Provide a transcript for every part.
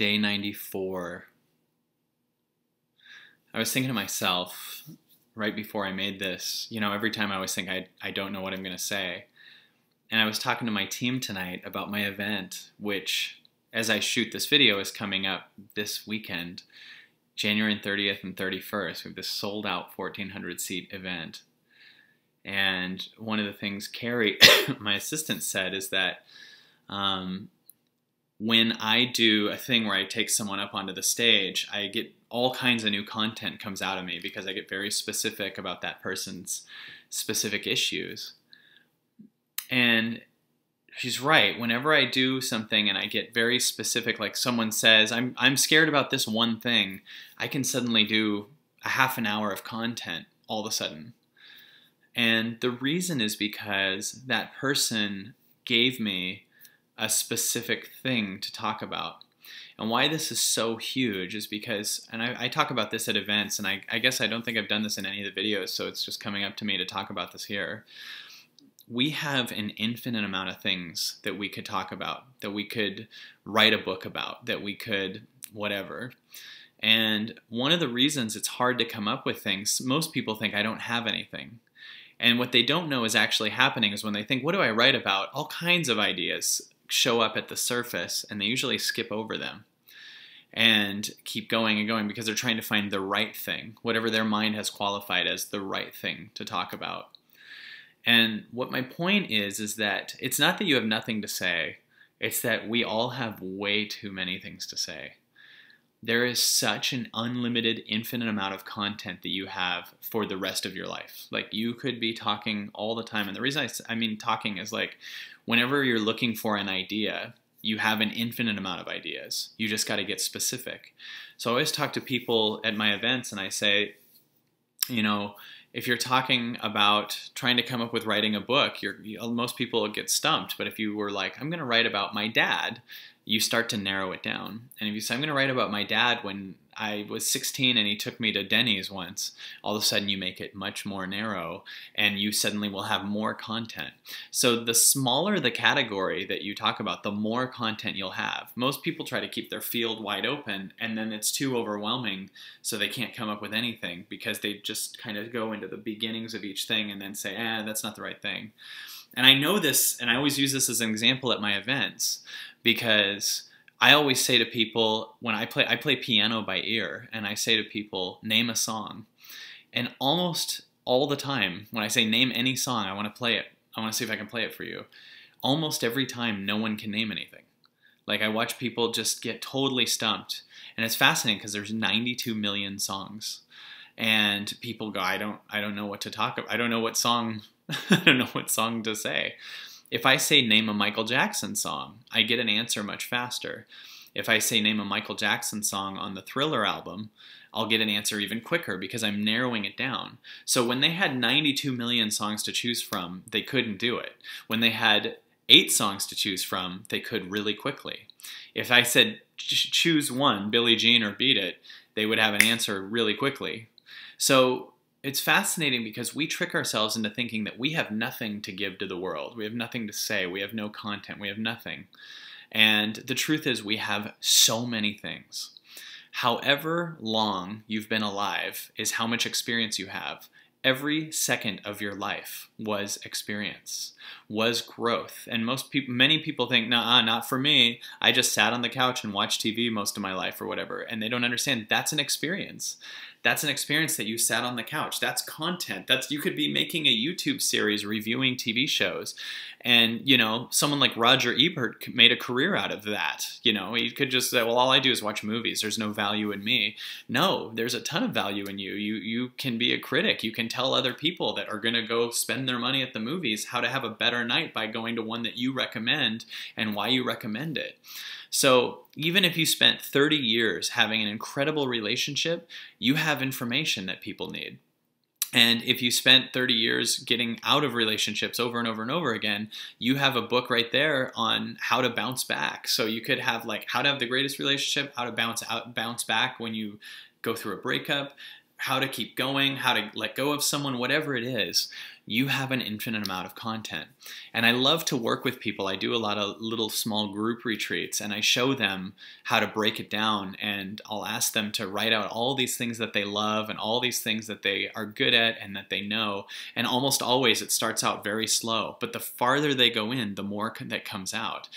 Day 94. I was thinking to myself right before I made this, you know, every time I always think I, I don't know what I'm going to say. And I was talking to my team tonight about my event, which, as I shoot this video, is coming up this weekend, January 30th and 31st. We have this sold out 1,400 seat event. And one of the things Carrie, my assistant, said is that um, when I do a thing where I take someone up onto the stage, I get all kinds of new content comes out of me because I get very specific about that person's specific issues. And she's right. Whenever I do something and I get very specific, like someone says, I'm, I'm scared about this one thing, I can suddenly do a half an hour of content all of a sudden. And the reason is because that person gave me a specific thing to talk about. And why this is so huge is because, and I, I talk about this at events, and I, I, guess I don't think I've done this in any of the videos, so it's just coming up to me to talk about this here. We have an infinite amount of things that we could talk about, that we could write a book about, that we could whatever. And one of the reasons it's hard to come up with things, most people think I don't have anything. And what they don't know is actually happening is when they think, what do I write about? All kinds of ideas show up at the surface and they usually skip over them and keep going and going because they're trying to find the right thing, whatever their mind has qualified as the right thing to talk about. And what my point is, is that it's not that you have nothing to say, it's that we all have way too many things to say. There is such an unlimited, infinite amount of content that you have for the rest of your life. Like you could be talking all the time. And the reason I, I mean talking is like whenever you're looking for an idea, you have an infinite amount of ideas. You just got to get specific. So I always talk to people at my events and I say, you know, if you're talking about trying to come up with writing a book, you're, you, uh, most people get stumped. But if you were like, I'm going to write about my dad, you start to narrow it down. And if you say, I'm going to write about my dad when I was 16 and he took me to Denny's once, all of a sudden you make it much more narrow and you suddenly will have more content. So the smaller the category that you talk about, the more content you'll have. Most people try to keep their field wide open and then it's too overwhelming so they can't come up with anything because they just kind of go into the beginnings of each thing and then say, eh, that's not the right thing. And I know this, and I always use this as an example at my events because I always say to people when I play I play piano by ear and I say to people name a song. And almost all the time when I say name any song, I want to play it. I want to see if I can play it for you. Almost every time no one can name anything. Like I watch people just get totally stumped. And it's fascinating because there's 92 million songs. And people go, I don't I don't know what to talk about. I don't know what song I don't know what song to say. If I say name a Michael Jackson song, I get an answer much faster. If I say name a Michael Jackson song on the Thriller album, I'll get an answer even quicker because I'm narrowing it down. So when they had 92 million songs to choose from, they couldn't do it. When they had eight songs to choose from, they could really quickly. If I said choose one, Billie Jean or Beat It, they would have an answer really quickly. So it's fascinating because we trick ourselves into thinking that we have nothing to give to the world. We have nothing to say. We have no content. We have nothing. And the truth is, we have so many things. However long you've been alive is how much experience you have. Every second of your life was experience, was growth. And most people, many people think, nah, not for me. I just sat on the couch and watched TV most of my life or whatever. And they don't understand that's an experience that's an experience that you sat on the couch. That's content. That's you could be making a youtube series reviewing tv shows and you know someone like roger ebert made a career out of that you know? He could just say well all i do is watch movies. There's no value in me. No there's a ton of value in you. You you can be a critic. You can tell other people that are going to go spend their money at the movies how to have a better night by going to one that you recommend and why you recommend it so even if you spent 30 years having an incredible relationship, you have information that people need. And if you spent 30 years getting out of relationships over and over and over again, you have a book right there on how to bounce back. So you could have like how to have the greatest relationship, how to bounce out bounce back when you go through a breakup, how to keep going, how to let go of someone, whatever it is, you have an infinite amount of content. And I love to work with people. I do a lot of little small group retreats and I show them how to break it down and I'll ask them to write out all these things that they love and all these things that they are good at and that they know. And almost always it starts out very slow, but the farther they go in, the more that comes out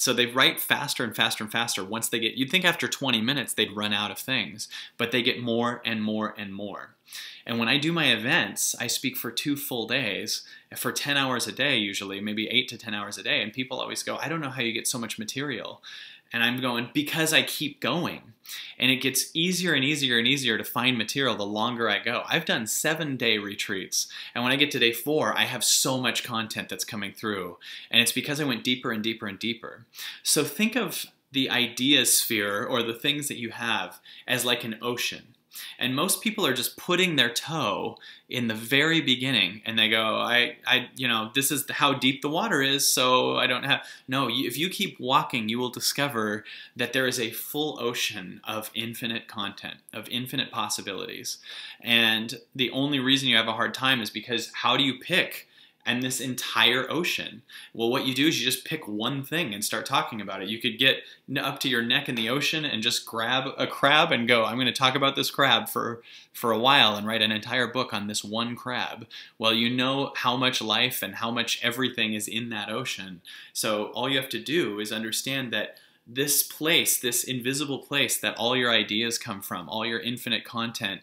so they write faster and faster and faster. Once they get you'd think after 20 minutes they'd run out of things but they get more and more and more. And when i do my events i speak for two full days for 10 hours a day usually maybe 8 to 10 hours a day and people always go i don't know how you get so much material and I'm going, because I keep going. And it gets easier and easier and easier to find material the longer I go. I've done seven day retreats. And when I get to day four, I have so much content that's coming through. And it's because I went deeper and deeper and deeper. So think of the idea sphere or the things that you have as like an ocean. And most people are just putting their toe in the very beginning and they go, I, I, you know, this is how deep the water is, so I don't have. No, if you keep walking, you will discover that there is a full ocean of infinite content, of infinite possibilities. And the only reason you have a hard time is because how do you pick? And this entire ocean. Well, what you do is you just pick one thing and start talking about it. You could get up to your neck in the ocean and just grab a crab and go, I'm going to talk about this crab for, for a while and write an entire book on this one crab. Well, you know how much life and how much everything is in that ocean. So all you have to do is understand that this place, this invisible place that all your ideas come from, all your infinite content,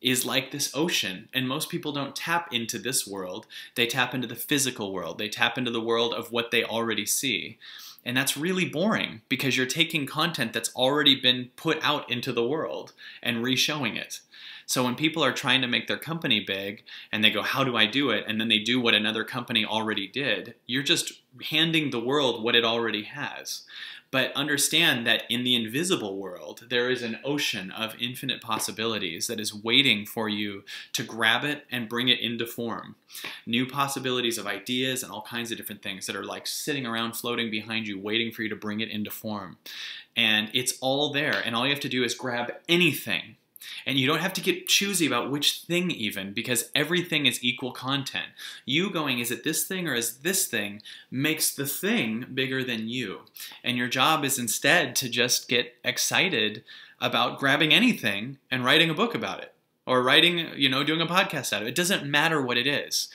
is like this ocean. And most people don't tap into this world. They tap into the physical world. They tap into the world of what they already see. And that's really boring because you're taking content that's already been put out into the world and re-showing it. So when people are trying to make their company big and they go, how do I do it? And then they do what another company already did, you're just handing the world what it already has. But understand that in the invisible world, there is an ocean of infinite possibilities that is waiting for you to grab it and bring it into form. New possibilities of ideas and all kinds of different things that are like sitting around floating behind you, waiting for you to bring it into form. And it's all there, and all you have to do is grab anything and you don't have to get choosy about which thing even because everything is equal content. You going, is it this thing or is this thing, makes the thing bigger than you. And your job is instead to just get excited about grabbing anything and writing a book about it or writing, you know, doing a podcast out of it. It doesn't matter what it is.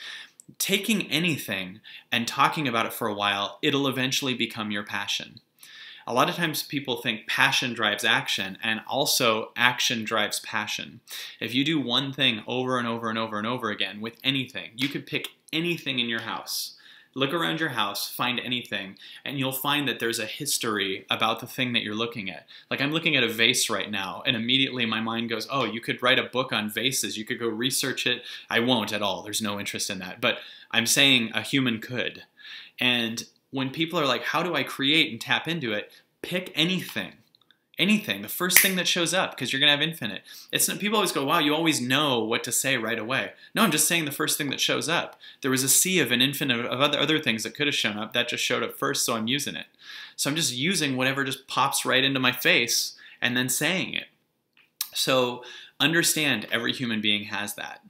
Taking anything and talking about it for a while, it'll eventually become your passion a lot of times people think passion drives action and also action drives passion. If you do one thing over and over and over and over again with anything, you could pick anything in your house. Look around your house, find anything, and you'll find that there's a history about the thing that you're looking at. Like I'm looking at a vase right now, and immediately my mind goes, oh, you could write a book on vases. You could go research it. I won't at all. There's no interest in that. But I'm saying a human could. And when people are like, how do I create and tap into it? Pick anything. Anything, the first thing that shows up, because you're gonna have infinite. It's people always go, "Wow, you always know what to say right away." No, I'm just saying the first thing that shows up. There was a sea of an infinite of other other things that could have shown up. That just showed up first, so I'm using it. So I'm just using whatever just pops right into my face and then saying it. So understand every human being has that.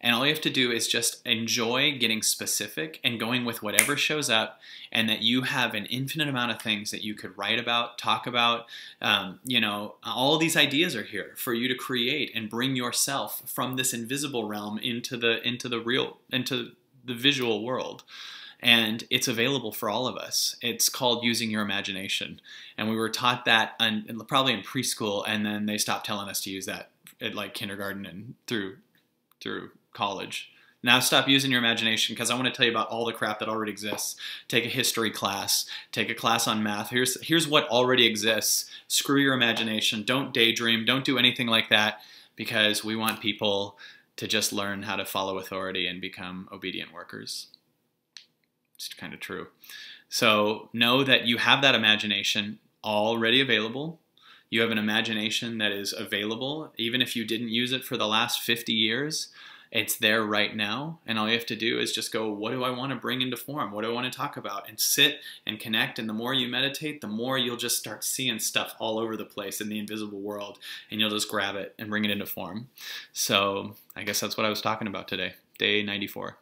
And all you have to do is just enjoy getting specific and going with whatever shows up, and that you have an infinite amount of things that you could write about, talk about. Um, you know, all these ideas are here for you to create and bring yourself from this invisible realm into the into the real into the visual world and it's available for all of us. It's called using your imagination, and we were taught that on, probably in preschool, and then they stopped telling us to use that at like kindergarten and through through college. Now stop using your imagination because I want to tell you about all the crap that already exists. Take a history class, take a class on math. Here's here's what already exists. Screw your imagination. Don't daydream. Don't do anything like that because we want people to just learn how to follow authority and become obedient workers. It's kind of true. So know that you have that imagination already available. You have an imagination that is available. Even if you didn't use it for the last 50 years it's there right now. And all you have to do is just go what do i want to bring into form? What do i want to talk about? And sit and connect. And the more you meditate the more you'll just start seeing stuff all over the place in the invisible world. And you'll just grab it and bring it into form. So i guess that's what i was talking about today. Day 94